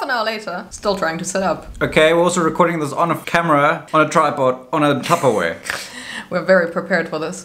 Half an hour later, still trying to set up. Okay, we're also recording this on a camera, on a tripod, on a Tupperware. We're very prepared for this.